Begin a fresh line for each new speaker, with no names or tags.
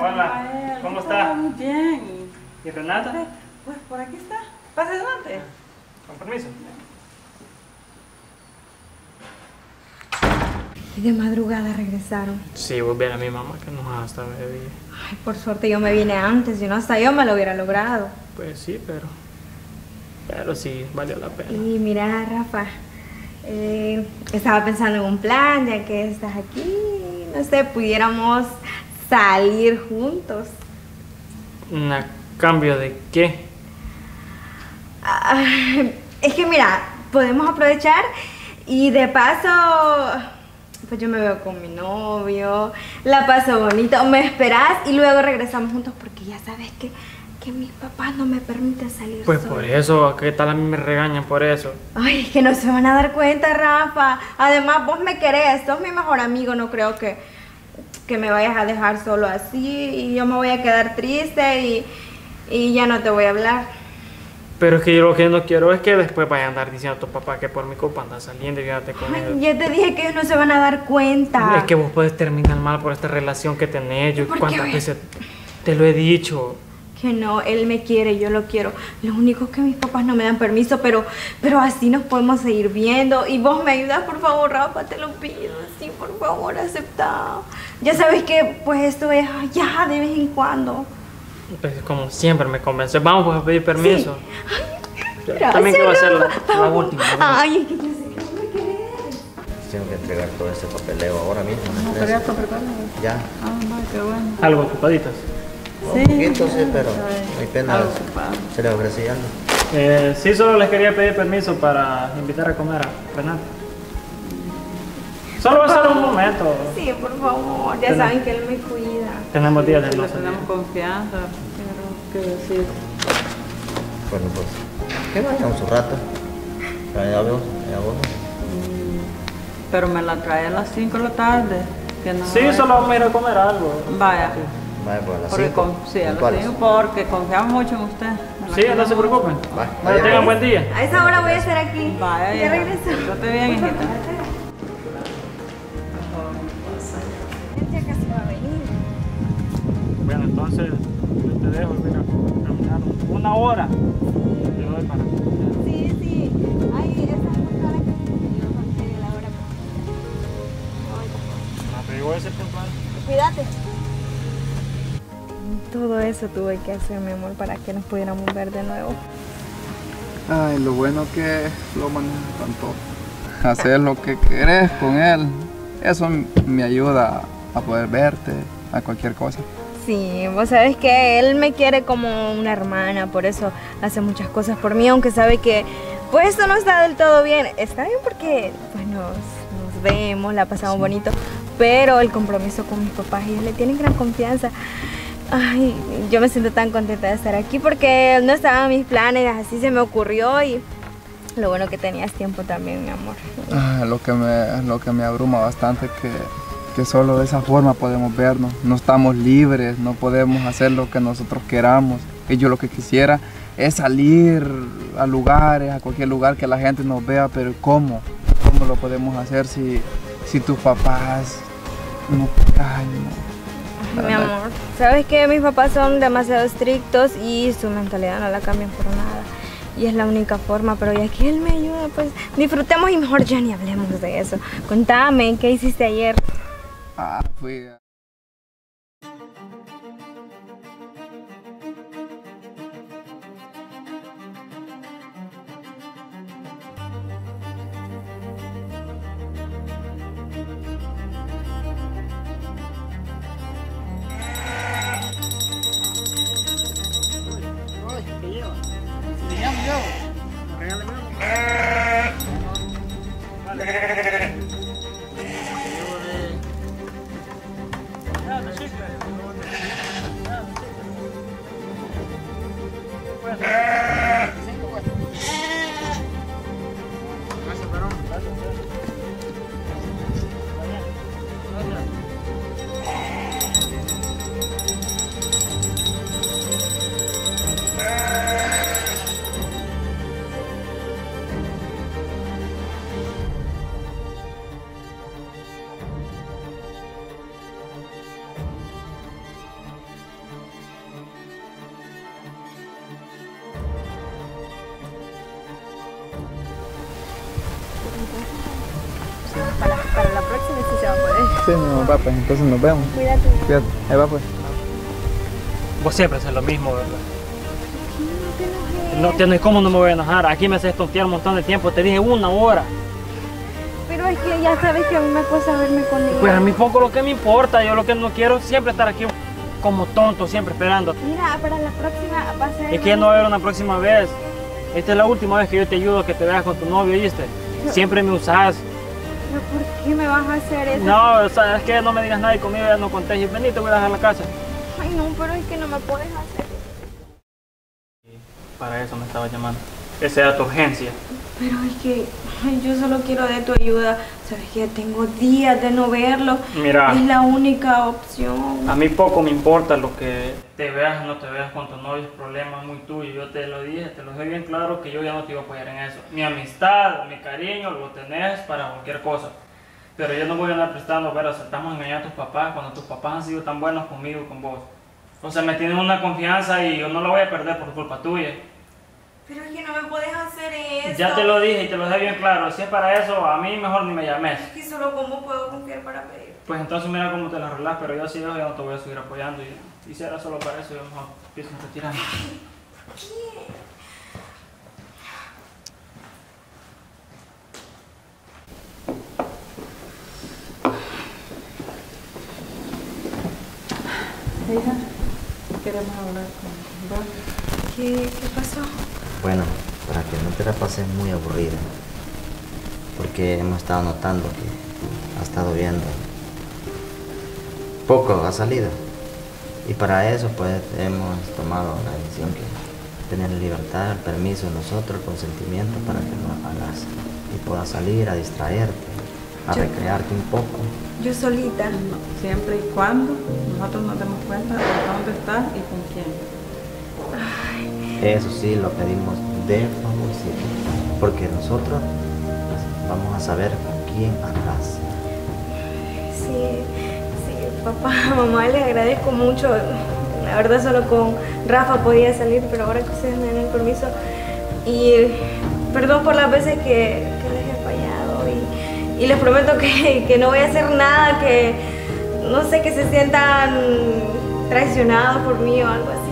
Hola, ¿cómo está?
Muy bien.
¿Y Renata?
Pues por aquí está. Pase adelante.
Con permiso.
Y de madrugada regresaron.
Sí, voy a mi mamá que nos hasta mediodía.
Ay, por suerte yo me vine antes, si no hasta yo me lo hubiera logrado.
Pues sí, pero. Pero sí, valió la pena.
Y mira, Rafa, eh, estaba pensando en un plan, ya que estás aquí, no sé, pudiéramos salir juntos.
¿A cambio de qué?
Ah, es que mira, podemos aprovechar y de paso, pues yo me veo con mi novio, la paso bonito, me esperas y luego regresamos juntos porque ya sabes que, que mis papás no me permiten salir.
Pues
sola.
por eso, ¿qué tal a mí me regañan por eso?
Ay, es que no se van a dar cuenta, Rafa. Además, vos me querés, sos mi mejor amigo, no creo que, que me vayas a dejar solo así y yo me voy a quedar triste y, y ya no te voy a hablar.
Pero es que yo lo que no quiero es que después vayan a andar diciendo a tu papá que por mi culpa andas saliendo y quédate con
Ay,
él.
ya te dije que ellos no se van a dar cuenta.
Es que vos puedes terminar mal por esta relación que tenés. Yo
¿Por qué
cuántas veces te lo he dicho.
Que no, él me quiere, yo lo quiero. Lo único es que mis papás no me dan permiso, pero, pero así nos podemos seguir viendo. Y vos me ayudas, por favor, Rafa, te lo pido. Sí, por favor, acepta. Ya sabes que, pues, esto es ya de vez en cuando.
Pues como siempre me convences. Vamos pues, a pedir permiso.
Gracias,
También que va a ser la, la última.
Ay, es que yo sé que no me querés.
Tengo que entregar todo este papeleo ahora mismo.
No, pero ya completado.
Ya.
Ah, no, qué bueno.
Algo ocupaditas.
Un poquito, sí, pero hay pena. Se le ofrecía algo.
Eh, sí, solo les quería pedir permiso para invitar a comer a Renata. Solo va a ser un momento.
Sí, por favor, ya saben que él me cuida.
Tenemos días de
Si
no
tenemos confianza, pero qué decir.
Bueno, pues, que vayan su rato. Allá vemos, allá vamos.
Pero me la trae a las 5 de la tarde. Que no
Sí,
vaya.
solo vamos a ir a comer algo.
Vaya.
Vaya, pues a las
Porque,
5.
con, sí, a las 5 porque confiamos mucho en usted.
Sí, no se preocupen. Que
vaya.
tengan buen día.
A esa hora voy a estar aquí.
Vaya,
ya regreso.
Pórtate bien, hijita.
Ya casi va a venir.
Bueno, entonces yo te dejo ir a caminar una hora. Te doy para.
Eso tuve que hacer, mi amor, para que nos pudiéramos ver de nuevo.
Ay, lo bueno que lo maneja tanto. Hacer lo que querés con él. Eso me ayuda a poder verte, a cualquier cosa.
Sí, vos sabes que él me quiere como una hermana, por eso hace muchas cosas por mí, aunque sabe que pues esto no está del todo bien. Está bien porque pues nos, nos vemos, la pasamos bonito, pero el compromiso con mis papás, ellos le tienen gran confianza. Ay, yo me siento tan contenta de estar aquí porque no estaban mis planes, así se me ocurrió y lo bueno que tenías tiempo también, mi amor.
Ah, lo, que me, lo que me abruma bastante es que, que solo de esa forma podemos vernos. No estamos libres, no podemos hacer lo que nosotros queramos. Y yo lo que quisiera es salir a lugares, a cualquier lugar que la gente nos vea, pero ¿cómo? ¿Cómo lo podemos hacer si, si tus papás no... Ay.
Mi amor, sabes que mis papás son demasiado estrictos y su mentalidad no la cambian por nada. Y es la única forma, pero ya que él me ayuda, pues disfrutemos y mejor ya ni hablemos de eso. Contame, ¿qué hiciste ayer?
Ah, fui a- Sí, mi amor, va pues, entonces nos vemos.
Cuídate.
Cuídate, ahí va pues.
Vos siempre haces lo mismo, ¿verdad?
No
tienes cómo no me voy a enojar. Aquí me haces tontear un montón de tiempo. Te dije una hora.
Pero es que ya sabes que a mí me cuesta verme con ella.
Pues a mí poco lo que me importa. Yo lo que no quiero es siempre estar aquí como tonto, siempre esperando.
Mira, para la próxima va a ser...
Es que ya no va a haber una próxima vez. Esta es la última vez que yo te ayudo a que te veas con tu novio, ¿viste? Siempre me usas.
¿Pero por qué me vas a hacer eso?
No, o sea, es que no me digas nada y conmigo ya no contés. Vení, te voy a dejar la casa.
Ay, no, pero es que no me puedes hacer
Para eso me estaba llamando. Esa era tu urgencia.
Pero es que ay, yo solo quiero de tu ayuda. Sabes que tengo días de no verlo.
Mira.
Es la única opción.
A mí poco me importa lo que te veas o no te veas con tu novio, es problema muy tuyo. Yo te lo dije, te lo dije bien claro que yo ya no te iba a apoyar en eso. Mi amistad, mi cariño lo tenés para cualquier cosa. Pero yo no voy a andar prestando, pero estamos engañando a tus papás cuando tus papás han sido tan buenos conmigo y con vos. O sea, me tienen una confianza y yo no la voy a perder por culpa tuya.
Pero es que no me puedes hacer eso.
Ya te lo dije y te lo dejé bien claro. Si es para eso, a mí mejor ni me llames.
Es que solo cómo puedo confiar para pedir.
Pues entonces mira cómo te la arreglas, pero yo así yo no te voy a seguir apoyando. Y, y si era solo para eso, yo mejor empiezo a retirarme.
Hija, queremos hablar con vos.
¿Qué, pasó?
Bueno, para que no te la pases muy aburrida. Porque hemos estado notando que ha estado viendo poco a salida. Y para eso pues hemos tomado la decisión que tener libertad, el permiso de nosotros, el consentimiento para que lo hagas y puedas salir a distraerte, a
Yo-
recrearte un poco.
Yo solita.
Siempre y cuando nosotros nos demos cuenta de dónde estás y con quién.
Eso sí, lo pedimos de favorcito, porque nosotros pues, vamos a saber con quién andas.
Sí, sí, papá, mamá, les agradezco mucho. La verdad solo con Rafa podía salir, pero ahora que ustedes me dan el permiso. Y perdón por las veces que, Y, les prometo que, que no voy a hacer nada que, no sé, que se sientan traicionados por mí o algo así.